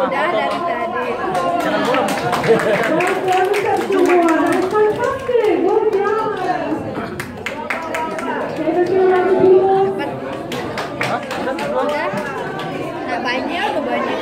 Udah dari tadi. Jangan bolong. Angkanya banyak.